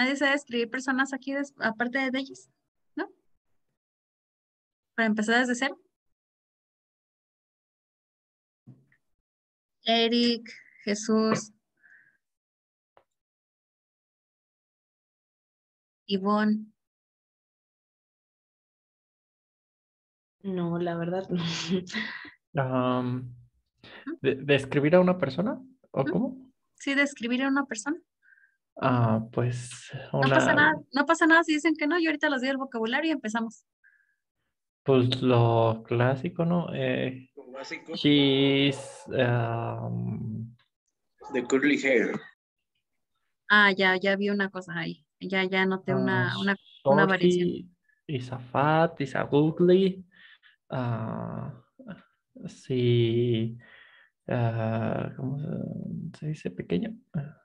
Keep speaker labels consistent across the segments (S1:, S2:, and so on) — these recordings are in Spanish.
S1: ¿Nadie sabe escribir personas aquí aparte de ellos? ¿No? Para empezar desde cero. Eric, Jesús, Ivonne.
S2: No, la verdad no.
S3: ¿Describir a una persona? ¿O cómo?
S1: Sí, describir a una persona.
S3: Ah, pues.
S1: No pasa nada, no pasa nada si dicen que no. Yo ahorita les doy el vocabulario y empezamos.
S3: Pues lo clásico, ¿no? Eh,
S4: Lo básico.
S3: she's. um,
S4: De curly hair.
S1: Ah, ya, ya vi una cosa ahí. Ya, ya noté una,
S3: ah,
S1: una, una variación.
S3: Is a fat, is a ugly. ah, sí. Ah, ¿Cómo se- dice? Pequeño.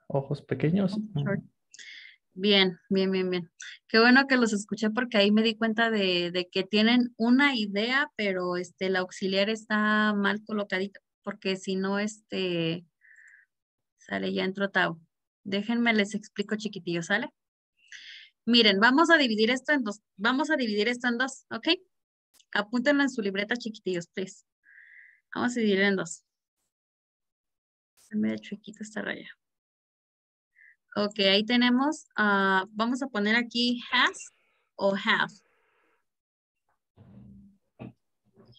S3: Ojos pequeños.
S1: Bien, bien, bien, bien. Qué bueno que los escuché porque ahí me di cuenta de, de que tienen una idea, pero este, el auxiliar está mal colocadito, porque si no, este, sale ya entró Tau. Déjenme les explico chiquitillo, ¿sale? Miren, vamos a dividir esto en dos, vamos a dividir esto en dos, ¿ok? Apúntenlo en su libreta chiquitillos, please. Vamos a dividir en dos. Se me chiquita esta raya. Ok, ahí tenemos, ah, vamos a poner aquí has o have.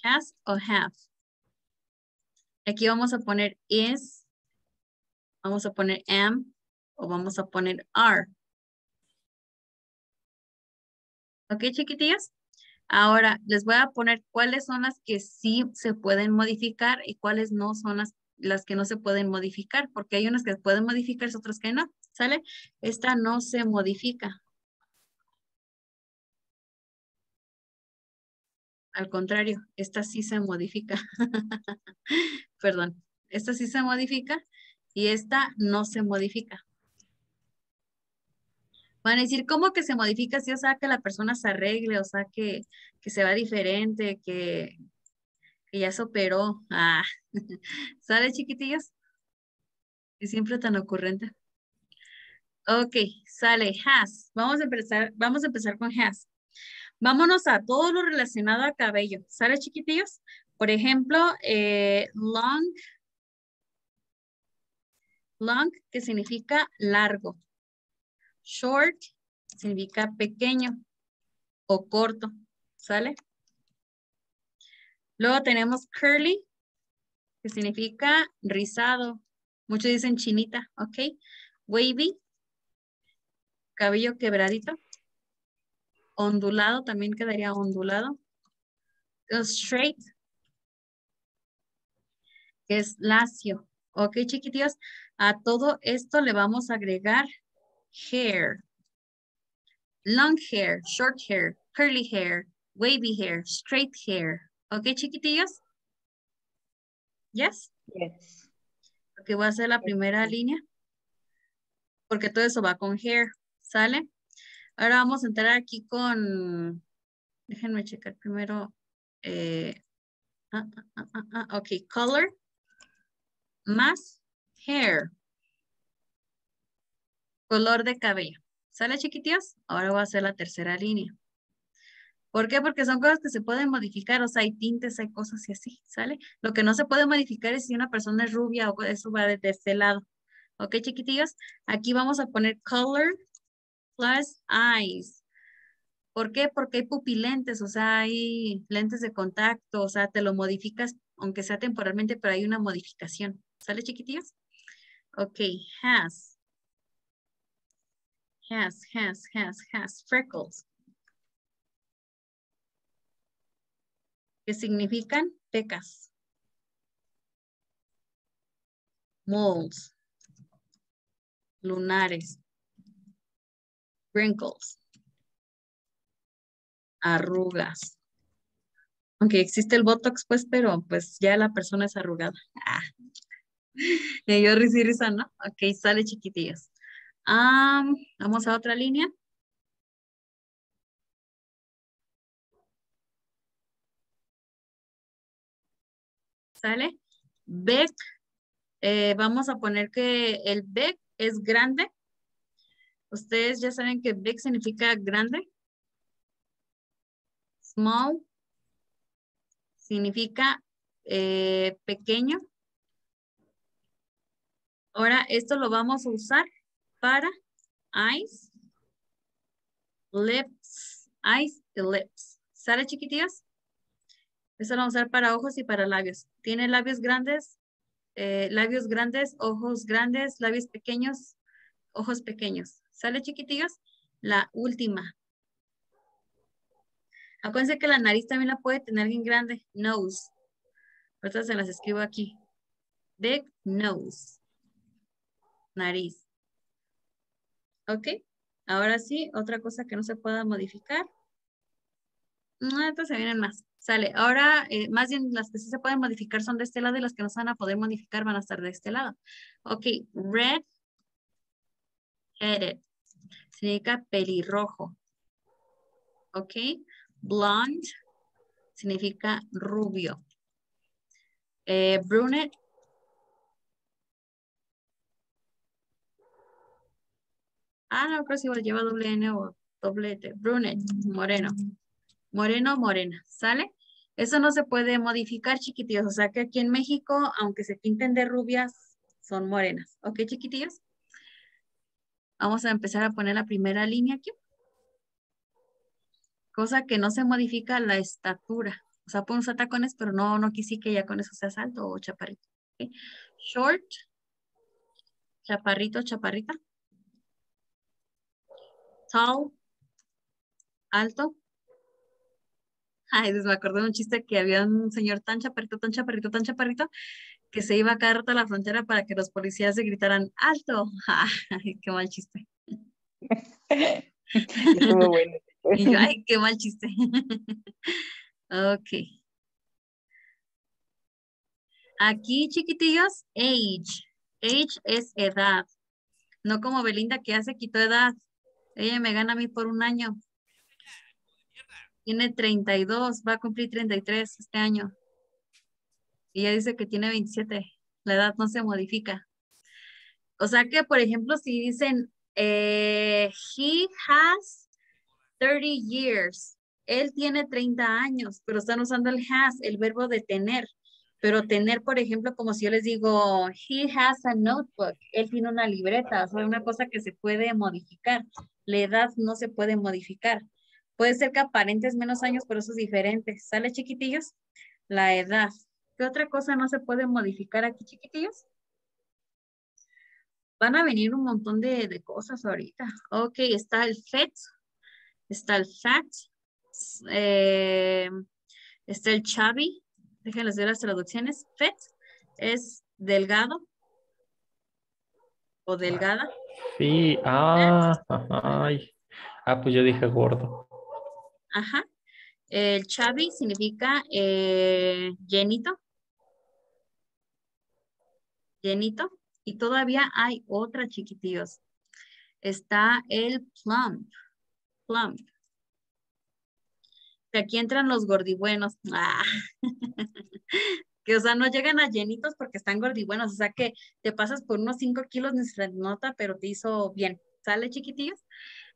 S1: Has o have. Aquí vamos a poner is, vamos a poner am o vamos a poner are. Ok, chiquitillas. Ahora les voy a poner cuáles son las que sí se pueden modificar y cuáles no son las, las que no se pueden modificar, porque hay unas que pueden modificarse, otras que no. ¿Sale? Esta no se modifica. Al contrario, esta sí se modifica. Perdón, esta sí se modifica y esta no se modifica. Van a decir, ¿cómo que se modifica? Si o sea que la persona se arregle, o sea que, que se va diferente, que, que ya se operó. Ah, ¿sale chiquitillos? Y siempre tan ocurrente. Ok, sale has. Vamos a empezar, vamos a empezar con has. Vámonos a todo lo relacionado a cabello. ¿Sale, chiquitillos? Por ejemplo, eh, long. Long, que significa largo. Short, significa pequeño o corto. ¿Sale? Luego tenemos curly, que significa rizado. Muchos dicen chinita, ¿ok? Wavy, cabello quebradito. Ondulado, también quedaría ondulado. Straight, que es lacio. Ok, chiquitillos, a todo esto le vamos a agregar hair. Long hair, short hair, curly hair, wavy hair, straight hair. Ok, chiquitillos? Yes?
S2: Yes.
S1: Ok, voy a hacer la primera línea. Porque todo eso va con hair. ¿Sale? Ahora vamos a entrar aquí con... Déjenme checar primero. eh, ah, ah, ah, ah, ah, ok, color más hair. Color de cabello. ¿Sale, chiquitillos? Ahora voy a hacer la tercera línea. ¿Por qué? Porque son cosas que se pueden modificar, o sea, hay tintes, hay cosas y así, ¿sale? Lo que no se puede modificar es si una persona es rubia o eso va desde este lado. ¿Ok, chiquitillos? Aquí vamos a poner color plus eyes. ¿Por qué? Porque hay pupilentes, o sea, hay lentes de contacto, o sea, te lo modificas, aunque sea temporalmente, pero hay una modificación. ¿Sale, chiquitillos? Ok, has. Has, has, has, has, freckles. Que significan pecas. Moles. Lunares. Wrinkles. Arrugas. Aunque existe el Botox, pues, pero pues ya la persona es arrugada. Ah. Y yo risa y ¿no? Ok, sale chiquitillos. Am, vamos a otra línea. ¿Sale? Beck. eh, vamos a poner que el beck es grande. Ustedes ya saben que big significa grande. Small significa eh, pequeño. Ahora, esto lo vamos a usar para eyes, lips, eyes y lips. ¿Sale, chiquitillas? Esto lo vamos a usar para ojos y para labios. Tiene labios grandes, eh, labios grandes, ojos grandes, labios pequeños, ojos pequeños. ¿Sale, chiquitillos? La última. Acuérdense que la nariz también la puede tener bien grande. Nose. Ahorita se las escribo aquí. Big nose. Nariz. ¿Ok? Ahora sí, otra cosa que no se pueda modificar. Entonces se vienen más. Sale. Ahora, eh, más bien las que sí se pueden modificar son de este lado y las que no se van a poder modificar van a estar de este lado. Ok, red headed. Significa pelirrojo. Ok. Blonde significa rubio. Eh, brunette. Ah, no, creo si lleva doble N o doble T. Brunette, moreno. Moreno, morena. ¿Sale? Eso no se puede modificar, chiquitillos. O sea que aquí en México, aunque se pinten de rubias, son morenas. ¿Ok, chiquitillos? Vamos a empezar a poner la primera línea aquí. Cosa que no se modifica la estatura. O sea, pueden usar tacones, pero no, no quise que ya con eso seas alto o chaparrito. Short, chaparrito, chaparrita. Tall, alto. Ay, me acordé de un chiste que había un señor tan chaparrito, tan chaparrito, tan chaparrito, que se iba a caer a la frontera para que los policías se gritaran alto. Ay, qué mal chiste.
S2: bueno.
S1: y yo, ay, qué mal chiste. ok. Aquí, chiquitillos, age. Age es edad. No como Belinda que hace quitó edad. Ella me gana a mí por un año. Tiene 32, va a cumplir 33 este año. Y ella dice que tiene 27. La edad no se modifica. O sea que, por ejemplo, si dicen, eh, he has 30 years. Él tiene 30 años, pero están usando el has, el verbo de tener. Pero tener, por ejemplo, como si yo les digo, he has a notebook. Él tiene una libreta, o sea, una cosa que se puede modificar. La edad no se puede modificar. Puede ser que aparentes menos años, pero eso es diferente. ¿Sale, chiquitillos? La edad. ¿Qué otra cosa no se puede modificar aquí, chiquitillos? Van a venir un montón de, cosas ahorita. Ok, está el FET, está el FAT, eh, está el chubby. Déjenles ver las traducciones. FET es delgado o delgada.
S3: Sí, ah, ay. Ah, pues yo dije gordo.
S1: Ajá. El chubby significa eh, llenito. Llenito. Y todavía hay otra, chiquitillos. Está el plump. Plump. Que aquí entran los gordibuenos. Ah. que, o sea, no llegan a llenitos porque están gordibuenos. O sea, que te pasas por unos 5 kilos, ni se nota, pero te hizo bien. ¿Sale, chiquitillos?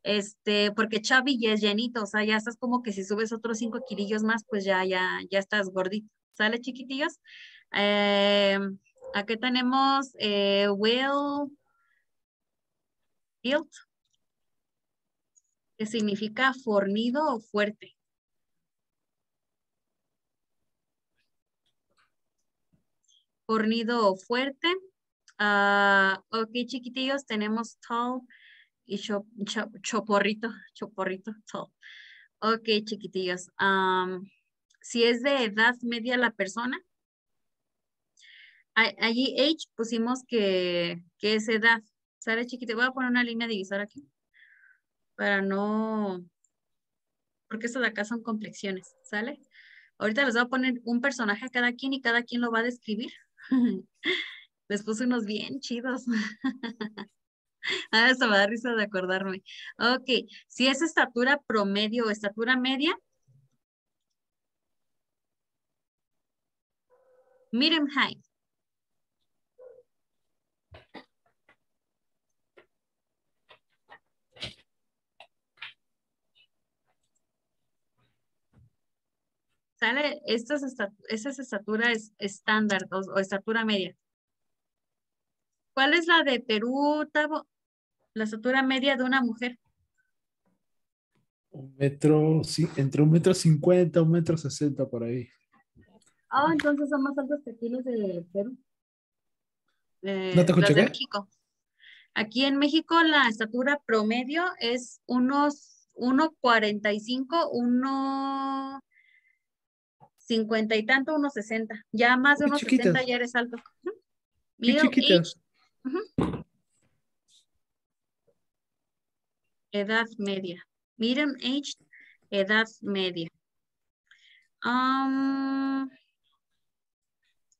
S1: Este, porque Chavi ya es llenito, o sea, ya estás como que si subes otros cinco kilillos más, pues ya, ya, ya estás gordito. ¿Sale, chiquitillos? Eh, aquí tenemos eh, Will Built, que significa fornido o fuerte. Fornido o fuerte. Uh, ok, chiquitillos, tenemos tall y choporrito, choporrito, tall. Ok, chiquitillos. si es de edad media la persona, allí age pusimos que, que es edad. ¿Sale, chiquito? Voy a poner una línea divisora aquí. Para no... Porque esto de acá son complexiones, ¿sale? Ahorita les voy a poner un personaje a cada quien y cada quien lo va a describir. les puse unos bien chidos. Ah, eso me da risa de acordarme. Ok, si es estatura promedio o estatura media. Medium height. ¿Sale? Esta es, esta, esta es estatura es estándar o, estatura media. ¿Cuál es la de Perú, Tavo? La estatura media de una mujer.
S2: Un metro, sí, entre un metro cincuenta, un metro sesenta por ahí.
S1: Ah, entonces son más altos que aquí los de Perú. Eh,
S2: ¿No te escuché
S1: los de
S2: qué?
S1: México. Aquí en México la estatura promedio es unos 1.45, 1.50 y tanto, 1.60. Ya más de
S2: Qué
S1: 1.60
S2: chiquitas.
S1: ya eres alto.
S2: Qué chiquitas.
S1: age, edad media. Medium age, edad media. Am,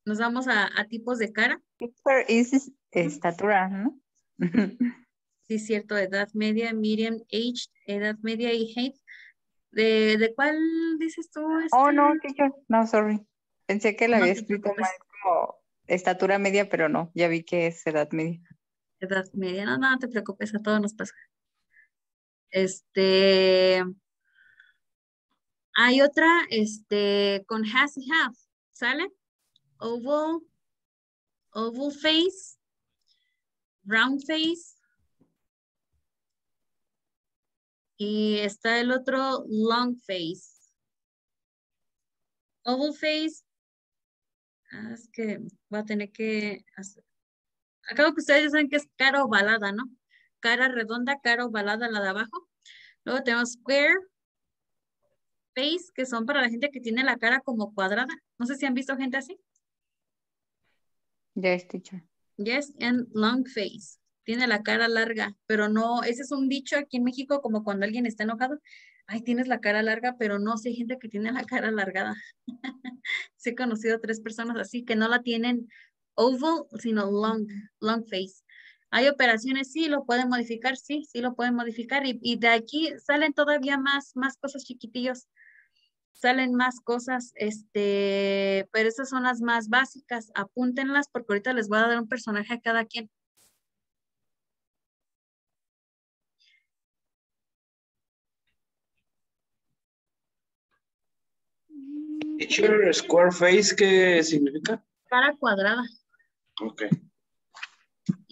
S1: nos vamos a, a tipos de cara.
S5: Is- estatura, ¿no?
S1: Sí, cierto, edad media, medium age, edad media y height. ¿De, de cuál dices tú?
S5: Oh,
S1: este?
S5: no, teacher, no, sorry. Pensé que la
S1: No
S5: había escrito
S1: preocupes.
S5: mal como estatura media, pero no, ya vi que es edad media.
S1: Edad media, no, no, no te preocupes, a todos nos pasa. Este, hay otra, este, con has y have, ¿sale? Oval, oval face, round face. Y está el otro long face. Oval face. ah, es que voy a tener que hacer. Acabo que ustedes ya saben que es cara ovalada, ¿no? Cara redonda, cara ovalada, la de abajo. Luego tenemos square face, que son para la gente que tiene la cara como cuadrada. No sé si han visto gente así.
S5: Ya es teacher.
S1: Yes, and long face. Tiene la cara larga, pero no, ese es un dicho aquí en México, como cuando alguien está enojado. Ay, tienes la cara larga, pero no sé, gente que tiene la cara alargada. sí he conocido tres personas así que no la tienen oval, sino long, long face. Hay operaciones, sí, lo pueden modificar, sí, sí lo pueden modificar. Y, y de aquí salen todavía más, más cosas chiquitillos. Salen más cosas, este, pero esas son las más básicas. Apúntenlas porque ahorita les voy a dar un personaje a cada quien.
S4: Teacher, square face, ¿qué significa?
S1: Cara cuadrada.
S4: Ok.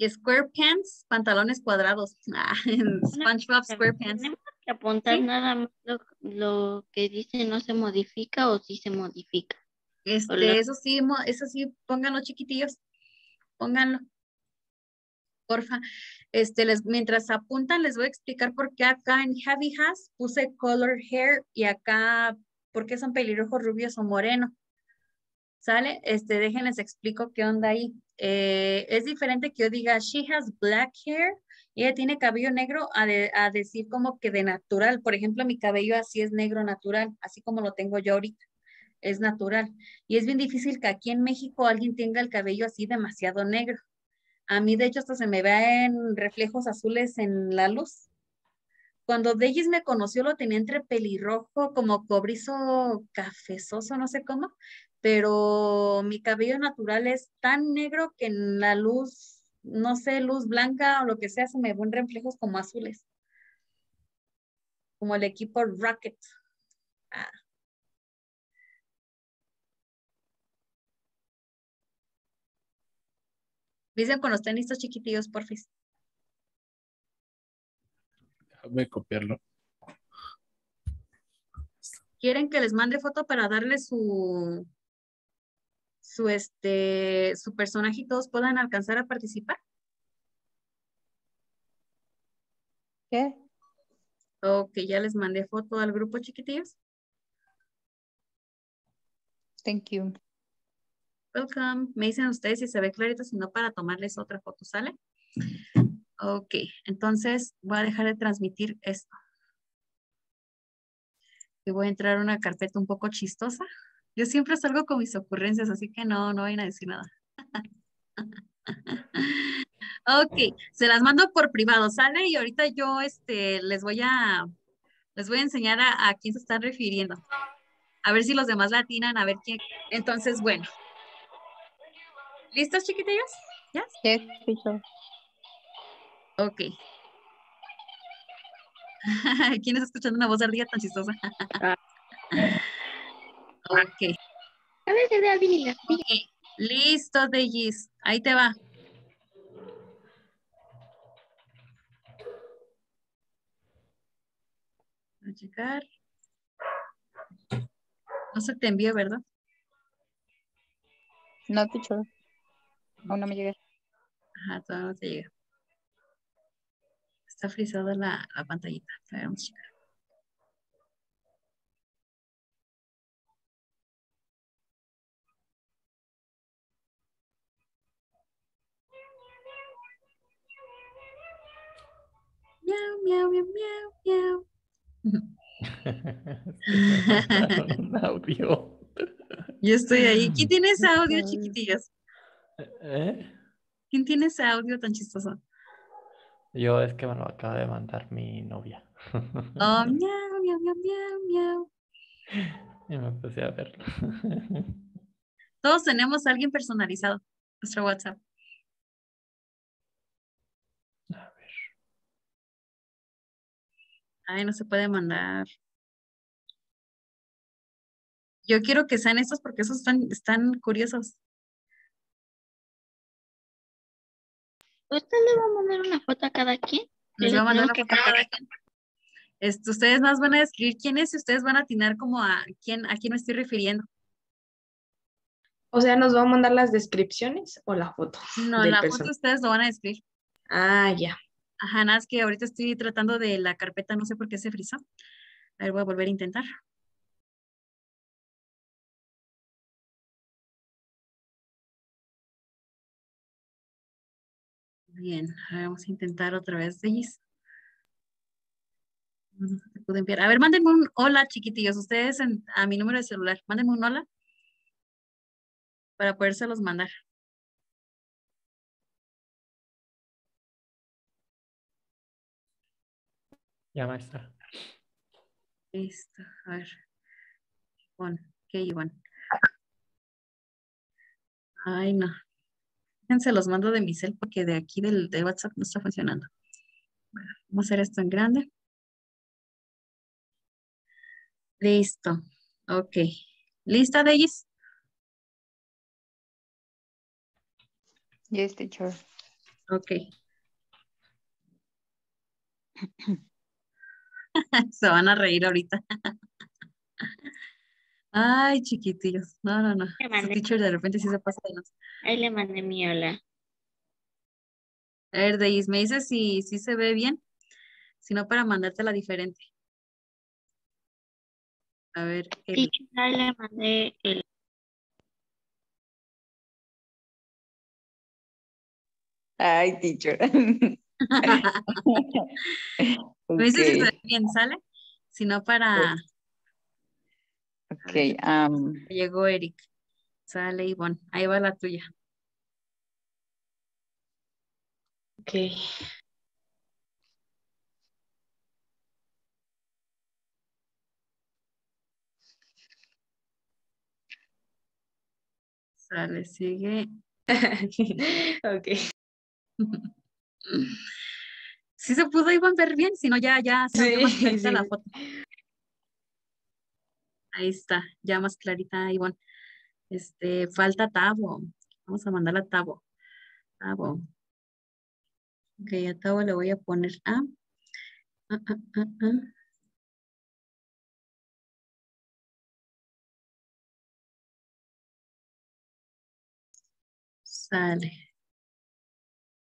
S1: Y square pants, pantalones cuadrados. Ah, en SpongeBob SquarePants.
S6: Tenemos que apuntar
S1: Sí.
S6: nada más lo, lo que dice no se modifica o sí se modifica.
S1: Este, eso sí, eso sí, pónganlo chiquitillos. Pónganlo. Porfa. Este, les, mientras apuntan, les voy a explicar por qué acá en Heavy Has puse color hair y acá, por qué son pelirrojos, rubios o moreno. ¿Sale? Este, déjenles explico qué onda ahí. Eh, es diferente que yo diga, she has black hair ella tiene cabello negro a, de- a decir como que de natural. Por ejemplo, mi cabello así es negro natural, así como lo tengo yo ahorita. Es natural. Y es bien difícil que aquí en México alguien tenga el cabello así demasiado negro. A mí, de hecho, hasta se me ven reflejos azules en la luz. Cuando Deyes me conoció, lo tenía entre pelirrojo, como cobrizo cafezoso, no sé cómo, pero mi cabello natural es tan negro que en la luz, no sé, luz blanca o lo que sea, se me ven reflejos como azules. Como el equipo Rocket. Ah. Dicen cuando estén listos chiquitillos, porfis.
S2: Déjame copiarlo.
S1: ¿Quieren que les mande foto para darle su, su, este, su personaje y todos puedan alcanzar a participar?
S5: ¿Qué?
S1: Ok, ya les mandé foto al grupo chiquitillos.
S5: Thank you.
S1: Welcome. Me dicen ustedes si se ve clarito, si no para tomarles otra foto, ¿sale? Ok, entonces voy a dejar de transmitir esto. Y voy a entrar a una carpeta un poco chistosa. Yo siempre salgo con mis ocurrencias, así que no, no vayan a decir nada. Ok, se las mando por privado, ¿sale? Y ahorita yo este, les voy a les voy a enseñar a, a quién se están refiriendo. A ver si los demás la atinan, a ver quién. Entonces, bueno. ¿Listos, chiquitillos? ¿Ya?
S5: Yes, teacher.
S1: Ok. ¿Quién está escuchando una voz ardilla tan chistosa? Ok.
S6: A veces de alguien y las
S1: Ok, listo, Deis. Ahí te va. A checar. No se te envió, ¿verdad?
S5: No, teacher. Aún no me llegué.
S1: Ajá, todavía no te llega. Está frisada la, la pantallita. A ver, vamos a checar. Miau, miau, miau, miau, miau.
S3: Un audio.
S1: Yo estoy ahí. ¿Quién tiene ese audio, chiquitillos?
S3: ¿Eh?
S1: ¿Quién tiene ese audio tan chistoso?
S3: Yo es que me lo acaba de mandar mi novia.
S1: Oh, miau, miau, miau, miau, miau.
S3: Y me puse a verlo.
S1: Todos tenemos a alguien personalizado. Nuestro WhatsApp.
S3: A ver.
S1: Ay, no se puede mandar. Yo quiero que sean estos porque esos están, están curiosos.
S6: ¿Usted le va a mandar una foto a cada quien?
S1: Les voy a mandar una foto a cada quien. Este, ustedes más van a describir quién es y ustedes van a atinar como a quién, a quién me estoy refiriendo.
S7: O sea, ¿nos va a mandar las descripciones o la foto?
S1: No, la foto ustedes lo van a describir.
S7: Ah, ya.
S1: Ajá, nada, es que ahorita estoy tratando de la carpeta, no sé por qué se frizó. A ver, voy a volver a intentar. Bien, vamos a intentar otra vez, Deis. No te pudo enviar. A ver, mándenme un hola, chiquitillos, ustedes a mi número de celular. Mándenme un hola para podérselos mandar.
S3: Ya, maestra.
S1: Listo, a ver. Ivonne, ¿qué Ivonne? Ay, no. Se los mando de mi cel porque de aquí del, de WhatsApp no está funcionando. Bueno, vamos a hacer esto en grande. Listo. Ok. ¿Lista, Deis?
S5: Yes, teacher.
S1: Ok. Se van a reír ahorita. Ay, chiquitillos. No, no, no. Su teacher de repente sí se pasa de lanza.
S6: Ahí le mandé mi hola.
S1: A ver, Deis, me dices si, si se ve bien, si no para mandártela diferente. A ver, el-
S6: Sí, ahí le mandé el.
S5: Ay, teacher.
S1: me dices si se
S5: Ok,
S1: ve bien, ¿sale? Si no para,
S5: ok. am,
S1: llegó Eric. Sale Ivonne, ahí va la tuya.
S7: Ok.
S1: Sale, sigue.
S7: ok.
S1: Sí se pudo Ivonne ver bien, si no ya, ya se ve
S7: Sí,
S1: más clarita la foto. Ahí está, ya más clarita Ivonne. Este, falta Tabo. Vamos a mandar a Tabo. Tabo. Ok, a Tabo le voy a poner A. Ah, ah, ah, ah. Sale.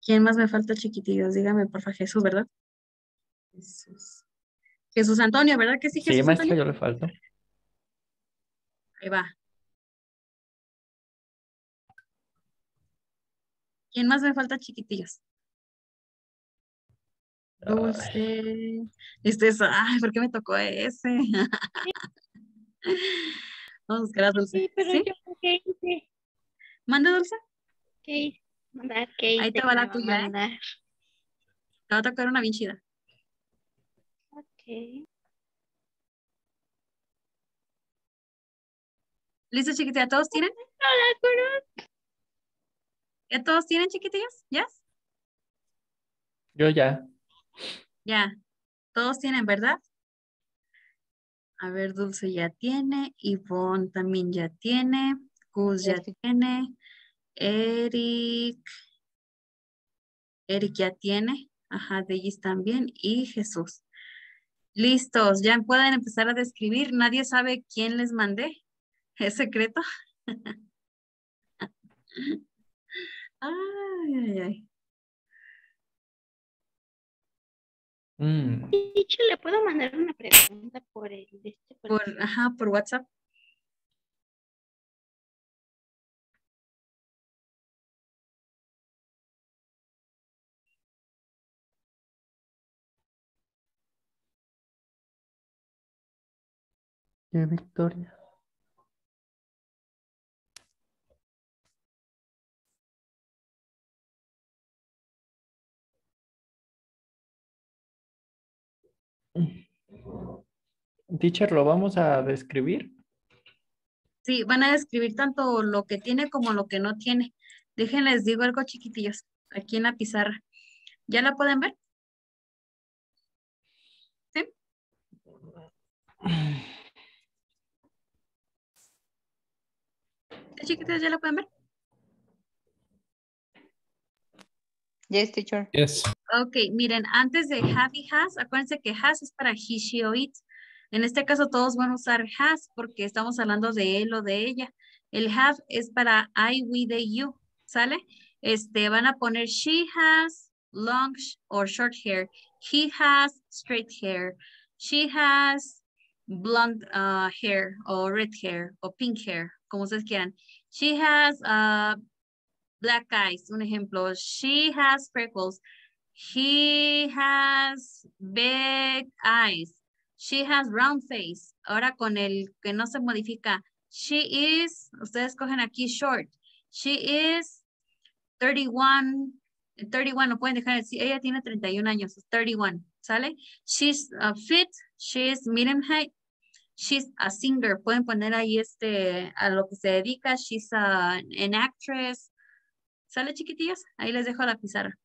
S1: ¿Quién más me falta, chiquitillos? Dígame, porfa, Jesús, ¿verdad? Jesús. Jesús Antonio, ¿verdad que sí,
S3: Sí,
S1: Jesús
S3: maestra,
S1: Antonio?
S3: yo le falto.
S1: Ahí va. ¿Quién más me falta, chiquitillos? Dulce. Este es, ay, ¿por qué me tocó ese? Vamos a buscar a Dulce.
S6: Sí, pero
S1: ¿Sí?
S6: yo qué hice.
S1: ¿Mande, Dulce?
S6: ¿Qué hice? Mandar, ¿qué hice?
S1: Ahí te va la tuya, ¿eh? Te va a tocar una bien chida.
S6: Ok.
S1: ¿Listo, chiquitilla? ¿Todos tienen?
S6: Hola.
S1: ¿Ya todos tienen, chiquitillos? ¿Ya?
S3: Yo ya.
S1: Ya. Todos tienen, ¿verdad? A ver, Dulce ya tiene. Ivonne también ya tiene. Gus ya
S5: Sí.
S1: tiene. Eric. Eric ya tiene. Ajá, Deis también. Y Jesús. Listos, ya pueden empezar a describir. Nadie sabe quién les mandé. ¿Es secreto? Ay, ay, ay.
S3: Mm,
S6: Dicho, le puedo mandar una pregunta por el este por-
S1: Por, ajá, por WhatsApp.
S3: ¿Qué Victoria? Teacher, ¿lo vamos a describir?
S1: Sí, van a describir tanto lo que tiene como lo que no tiene. Déjenles digo algo chiquitillos, aquí en la pizarra. ¿Ya la pueden ver? ¿Sí? ¿Sí, chiquitillos, ya la pueden ver?
S5: Yes, teacher.
S2: Yes.
S1: Ok, miren, antes de have y has, acuérdense que has es para he, she o it. En este caso todos van a usar has porque estamos hablando de él o de ella. El have es para I, we, they, you, ¿sale? Este, van a poner she has long or short hair. He has straight hair. She has blonde uh, hair o red hair o pink hair, como ustedes quieran. She has uh, black eyes, un ejemplo. She has freckles. He has big eyes. She has round face. Ahora con el que no se modifica. She is, ustedes cogen aquí short. She is 31, 31, no pueden dejar de decir, ella tiene 31 años, es 31, ¿sale? She's uh, fit, she's medium height, she's a singer, pueden poner ahí este, a lo que se dedica, she's a, an actress, ¿sale chiquitillos? Ahí les dejo la pizarra.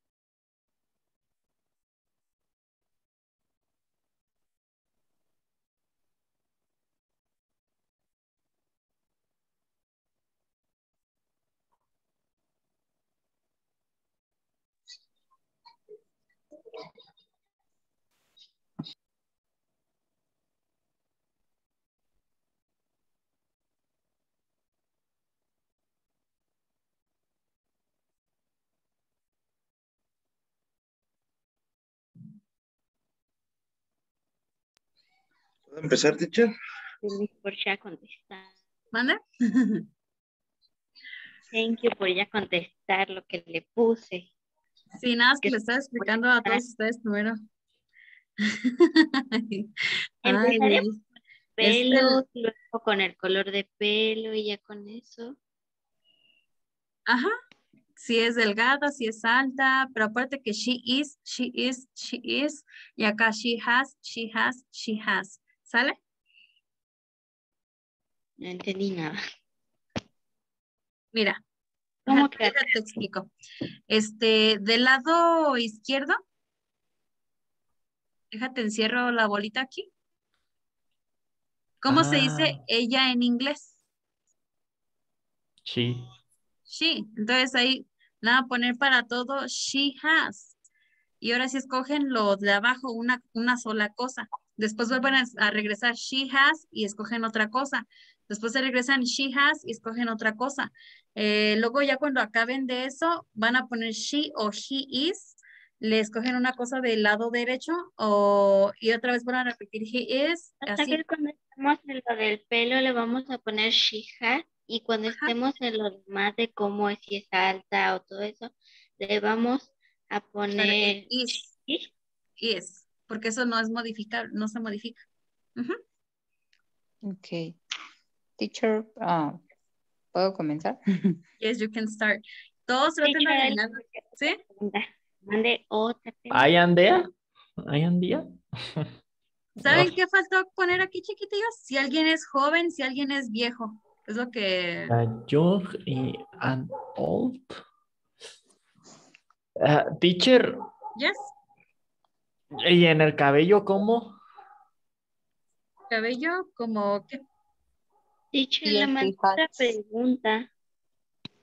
S4: ¿Puedo empezar, teacher?
S6: Por ya contestar.
S1: ¿Manda?
S6: Thank you por ya contestar lo que le puse.
S1: Sí, nada, es que
S6: Que
S1: le estaba explicando a todos ustedes primero.
S6: Empezaremos
S1: Dios. Es el-
S6: Pelo, luego con el color de pelo y ya con eso.
S1: Ajá. Si es delgada, si es alta, pero aparte que she is, she is, she is, y acá she has, she has, she has. ¿Sale?
S6: No entendí nada.
S1: Mira,
S6: ¿Cómo que
S1: te explico. Este, del lado izquierdo, déjate encierro la bolita aquí. ¿Cómo se dice
S3: Ah.
S1: ella en inglés?
S3: Sí.
S1: She. Entonces ahí, nada, poner para todo, she has. Y ahora sí escogen lo de abajo, una, una sola cosa. Después vuelven a, a regresar, she has, y escogen otra cosa. Después se regresan, she has, y escogen otra cosa. Eh, luego ya cuando acaben de eso, van a poner she o he is. Le escogen una cosa del lado derecho o, y otra vez van a repetir he is.
S6: Hasta
S1: Así.
S6: que cuando estemos en lo del pelo le vamos a poner she has y cuando
S1: Ajá.
S6: estemos en lo demás de cómo es si es alta o todo eso, le vamos a poner.
S1: Is. Porque eso no es modificable, no se modifica. Ujú.
S5: Ok. Teacher, ah, ¿puedo comenzar?
S1: Yes, you can start. Todos traten de adivinar, ¿sí?
S6: Mande otra.
S3: ¿Hay Andea? ¿Hay Andía?
S1: ¿Saben qué faltó poner aquí, chiquitillos? Si alguien es joven, si alguien es viejo. Es lo que...
S3: Uh, young y and old. Ah, teacher,
S1: Yes.
S3: ¿Y en el cabello cómo?
S1: cabello como que
S6: mandé
S5: fijas.
S6: otra pregunta.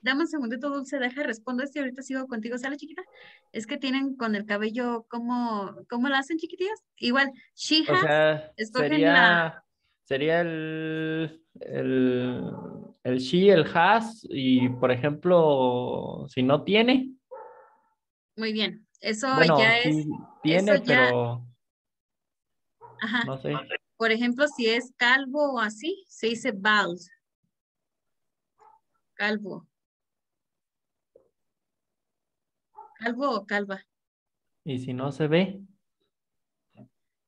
S1: Dame un segundito, Dulce, deja, respondo esto y ahorita sigo contigo, ¿sale, chiquita? Es que tienen con el cabello, ¿cómo, cómo lo hacen, chiquitillas? Igual, she
S3: O
S1: has,
S3: sea,
S1: escogen
S3: sería,
S1: la-
S3: sería el, el, el she, el has, y por ejemplo, si no tiene,
S1: muy bien, eso
S3: bueno,
S1: ya es,
S3: tiene,
S1: ya-
S3: pero
S1: ajá,
S3: no sé.
S1: por ejemplo, si es calvo o así, se dice bald. Calvo. Calvo o calva.
S3: Y si no se ve,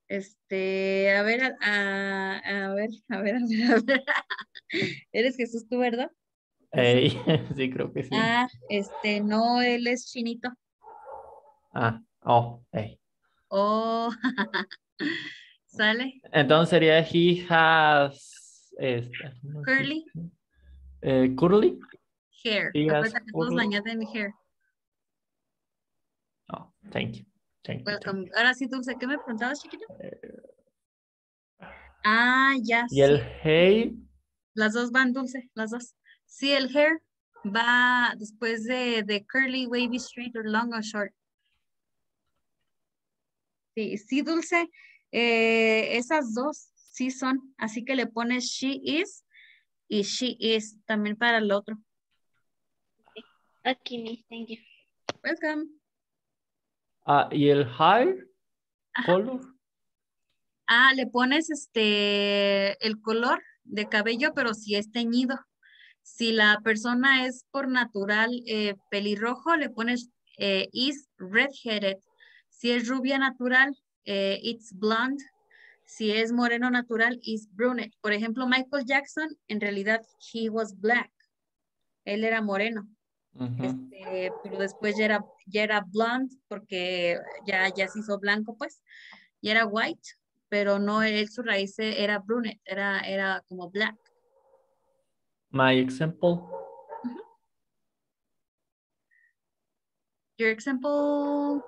S1: Este, a ver, a, a- a ver, a ver, a ver, a ver. Eres Jesús tú, ¿verdad?
S3: ey, sí creo que sí.
S1: Ah, este, no, él es chinito.
S3: Ah, oh, ey.
S1: Oh, sale.
S3: Entonces sería he has este, ¿cómo se
S1: Curly.
S3: Eh, curly.
S1: Hair.
S3: He
S1: Acuérdate
S3: curly.
S1: añaden hair.
S3: Oh, thank you. Thank you, thank
S1: Welcome.
S3: you.
S1: Ahora sí, Dulce, ¿qué me preguntabas, chiquito? Ah, ya
S3: Y el hey,
S1: Las dos van dulce, las dos. Sí, el hair va después de, de curly, wavy, straight, or long or short. Sí, sí, dulce. eh, esas dos sí son. Así que le pones she is y she is también para el otro.
S6: Aquí, Miss, thank you.
S1: Welcome.
S3: ah, y el hair color.
S1: Ah, le pones este el color de cabello, pero si es teñido. Si la persona es por natural eh, pelirrojo, le pones eh, is redheaded. Si es rubia natural, eh, it's blonde. Si es moreno natural, is brunette. Por ejemplo, Michael Jackson, en realidad, he was black. Él era moreno. Este, pero después ya era, ya era blonde porque ya, ya se hizo blanco, pues, y era white, pero no, él su raíz era brunette, era, era como black.
S3: My example.
S1: Your example,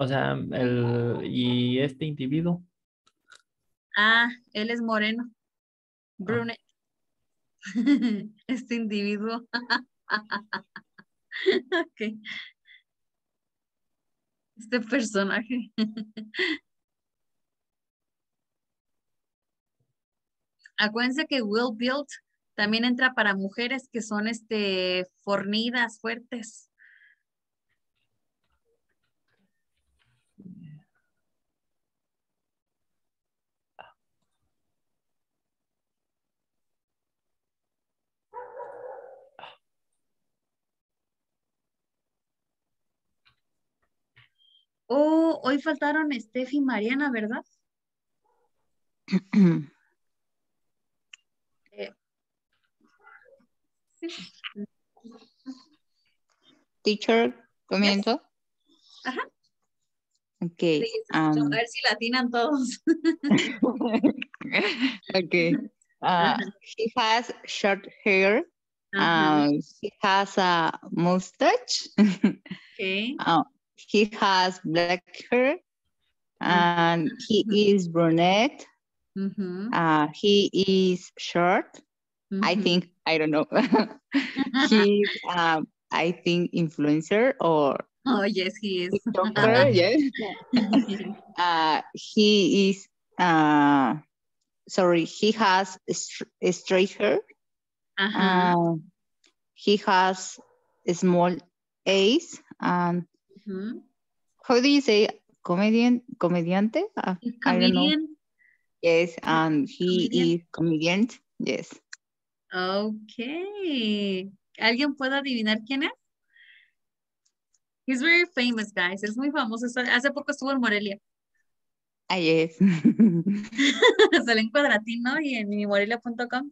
S3: O sea, el y este individuo.
S1: ah, él es moreno, brunette. Este individuo. Ok. Este personaje. Acuérdense que will build también entra para mujeres que son este fornidas, fuertes. Oh, hoy faltaron Steph y Mariana, ¿verdad? Eh.
S5: Teacher, comienzo.
S1: Ajá.
S5: Ok.
S1: Sí, a
S5: um,
S1: ver si la atinan todos.
S5: okay. Uh,
S1: Ajá.
S5: he has short hair.
S1: Ajá,
S5: Um, he has a mustache.
S1: ok.
S5: Uh, he has black hair. And he is brunette.
S1: Ujú,
S5: Uh, he is short. I think, I don't know. He's, um, I think, influencer or
S1: Oh, yes, he is.
S5: TikToker. yes. Uh, he is, uh, sorry, he has str- straight hair.
S1: Ajá.
S5: Um, he has a small eyes And
S1: ujú.
S5: how do you say comedian? Comediante? Uh.
S1: Comedian.
S5: Yes, and he
S1: Comedian.
S5: is comedian. Yes.
S1: Ok. ¿Alguien puede adivinar quién es? He's very famous, guys. Es muy famoso. Hace poco estuvo en Morelia.
S5: Ah, yes.
S1: Sale en Cuadratino y en mimorelia.com.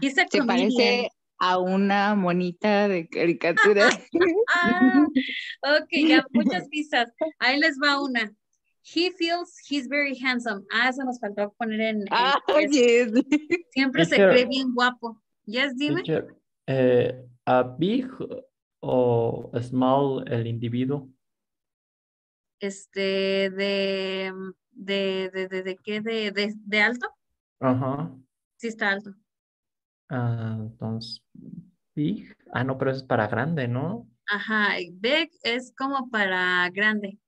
S1: He's a
S5: Se parece a una monita de caricatura.
S1: Ah, ok, ya muchas vistas. Ahí les va una. He feels he's very handsome. Ah, eso nos faltó poner en. en
S5: ah, yes.
S1: Siempre se cree bien guapo. Yes, dime.
S3: Teacher, eh, a big o small el individuo.
S1: Este, de, ¿De, de, de, de qué? ¿De, de, de alto?
S3: Ajá.
S1: Sí está alto.
S3: Ah, entonces, big. Ah, no, pero eso es para grande, ¿no?
S1: Ajá, big es como para grande,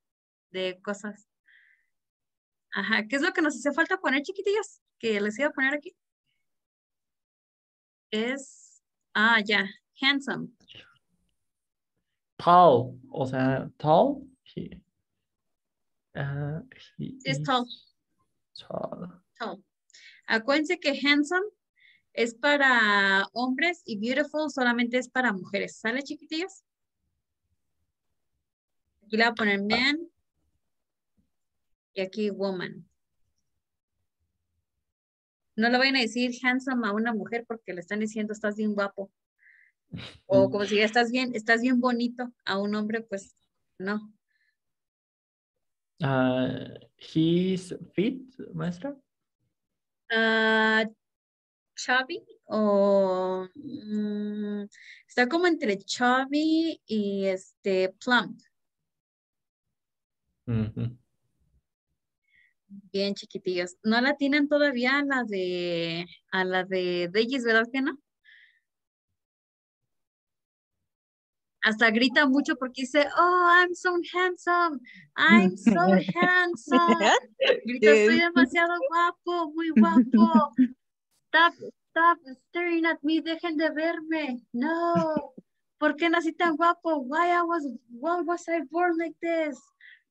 S1: de cosas. Ajá, ¿qué es lo que nos hace falta poner, chiquitillos? Que les iba a poner aquí. Es, ah, ya, handsome.
S3: Tall. O sea, tall. He, ah, he
S1: Es tall.
S3: is tall.
S1: tall. Acuérdense que handsome es para hombres y beautiful solamente es para mujeres. ¿Sale, chiquitillos? Aquí le voy a poner man y aquí woman. No le vayan a decir handsome a una mujer porque le están diciendo estás bien guapo. O como si estás bien, estás bien bonito. A un hombre, pues no.
S3: Ah, he's fit, maestra.
S1: Ah, chubby o mm, está como entre chubby y este plump.
S3: Ujú.
S1: Bien chiquitillos. ¿No la tienen todavía a la de a la de Deyes, verdad que no? Hasta grita mucho porque dice, oh, I'm so handsome, I'm so handsome. Grita, soy demasiado guapo, muy guapo. Stop, stop staring at me, dejen de verme. No. ¿Por qué nací tan guapo? Why I was, why was I born like this?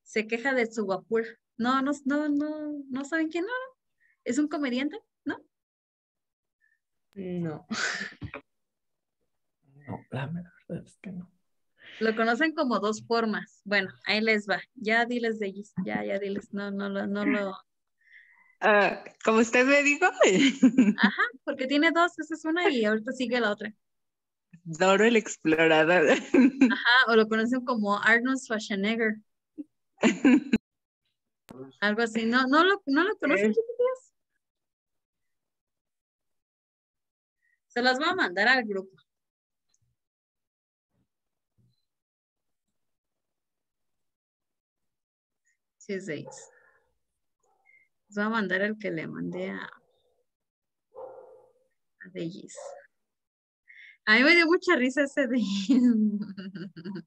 S1: Se queja de su guapura. No, no, no, no, no saben quién no. ¿Es un comediante? ¿No?
S7: No.
S3: No, la verdad es que no.
S1: Lo conocen como dos formas. Bueno, ahí les va. Ya diles de ellos. Ya, ya diles. No, no, lo- no lo.
S5: Ah, como usted me dijo,
S1: Ajá, porque tiene dos. Esa es una y ahorita sigue la otra.
S5: Doro el explorador.
S1: Ajá, o lo conocen como Arnold Schwarzenegger. Algo así. No, no lo, no lo conocen,
S5: Eh.
S1: Se las voy a mandar al grupo. Tuesdays. Les voy a mandar el que le mandé a, a. A mí me dio mucha risa ese de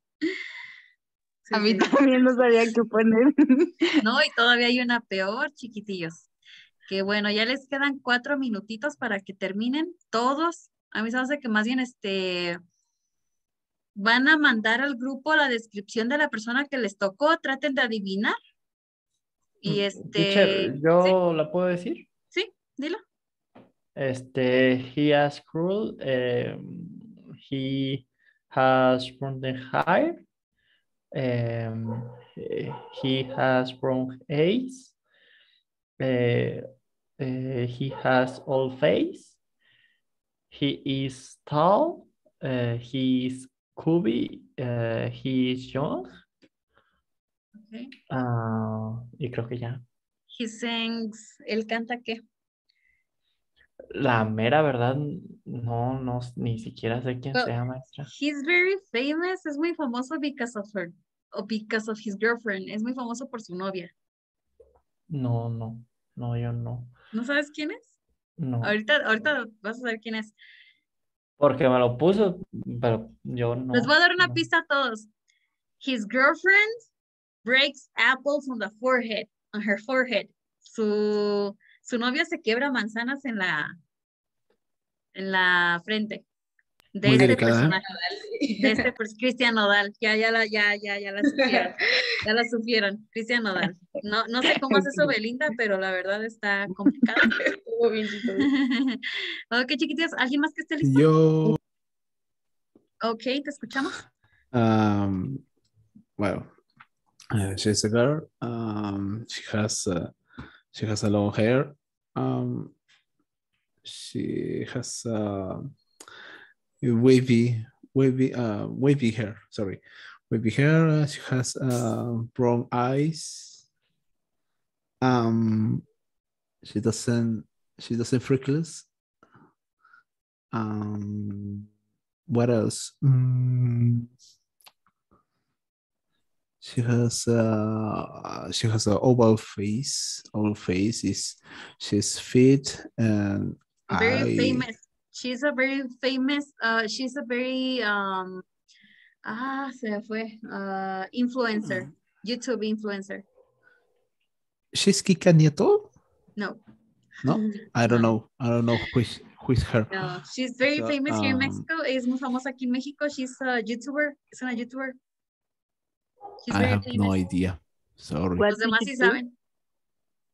S5: A mí también no sabía qué poner.
S1: No, y todavía hay una peor, chiquitillos. Que bueno, ya les quedan cuatro minutitos para que terminen todos. A mí se hace que más bien este van a mandar al grupo la descripción de la persona que les tocó, traten de adivinar. Y este,
S3: Mm, Teacher, ¿yo la puedo decir?
S1: sí, dilo.
S3: Este, he has cruel, um, he has brown hair, um, eh, he has brown eyes, eh, eh, he has old face, he is tall, eh, he is chubby, eh, he is young,
S1: Okay.
S3: ah, y creo que ya.
S1: He sings, él canta qué?
S3: La mera verdad, no, no, ni siquiera sé quién sea, maestra.
S1: He's very famous, es muy famoso because of her, o because of his girlfriend, es muy famoso por su novia.
S3: No, no, no, yo no,
S1: ¿No sabes quién es?
S3: no.
S1: Ahorita, ahorita vas a saber quién es.
S3: Porque me lo puso, pero yo no.
S1: Les voy a dar una
S3: no.
S1: pista a todos. His girlfriend breaks apples on the forehead, on her forehead. Su, su novia se quiebra manzanas en la, en la frente. De
S2: Muy
S1: este
S2: delicada, ¿eh?
S1: personaje. De este Cristian Nodal. Ya, ya la, ya, ya, ya la supieron. Ya la supieron. Cristian Nodal. No, no sé cómo hace eso Belinda, pero la verdad está complicado.
S7: Estuvo bien chistoso.
S1: ok, chiquititos, ¿alguien más que esté listo?
S2: Yo,
S1: Ok, te escuchamos.
S2: um, well, she's a girl. Um, she has uh, she has a long hair. Um, she has uh, wavy wavy uh, wavy hair. Sorry, wavy hair. Uh, She has uh, brown eyes. Um, she doesn't she doesn't freckles. Um, what else? Mm, She has uh she has a oval face. Oval face is she's fit and
S1: Very
S2: I
S1: famous. She's a very famous, uh, she's a very, um, ah, se fue, uh, influencer, YouTube influencer.
S2: she's Kika Nieto?
S1: No,
S2: No, I don't know. I don't know which which her.
S1: no, she's very
S2: So,
S1: famous here in
S2: um,
S1: Mexico. Es muy famosa aquí en México. She's a YouTuber. Es una YouTuber.
S2: I have no idea. Sorry.
S1: Los demás
S5: did
S1: sí saben.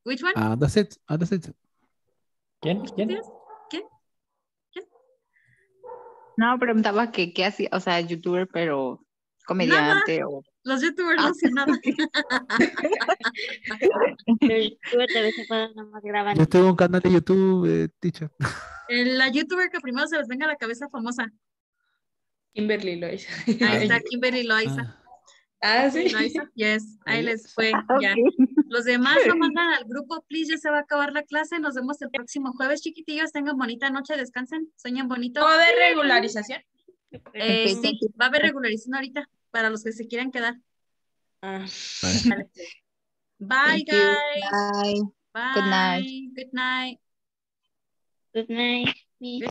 S1: Which one?
S2: Uh, that's it. Uh, that's it.
S3: ¿Quién? ¿Quién?
S1: Yes. ¿Qué?
S5: No, preguntaba que qué hacía, o sea, youtuber, pero comediante o...
S1: Los YouTubers
S5: Ah.
S1: no hacen nada.
S6: Pero YouTube de vez en cuando nomás graban.
S2: Yo tengo un canal de YouTube, eh, teacher.
S1: La YouTuber que primero se les venga a la cabeza famosa.
S7: Kimberly lo hizo.
S1: Ahí está Kimberly Loaiza.
S2: Ah,
S7: Ah, sí.
S1: Yes, ahí les fue.
S5: Ah,
S1: Ya. Los demás lo mandan al grupo, please, ya se va a acabar la clase. Nos vemos el próximo jueves, chiquitillos. Tengan bonita noche, descansen, sueñen bonito.
S7: ¿Va a haber regularización?
S1: Eh, sí, va a haber regularización ahorita para los que se quieran quedar.
S7: Ah.
S2: vale.
S1: Bye,
S5: Thank
S1: guys.
S5: Bye.
S1: Bye.
S5: Good night.
S1: Good night.
S6: Good night.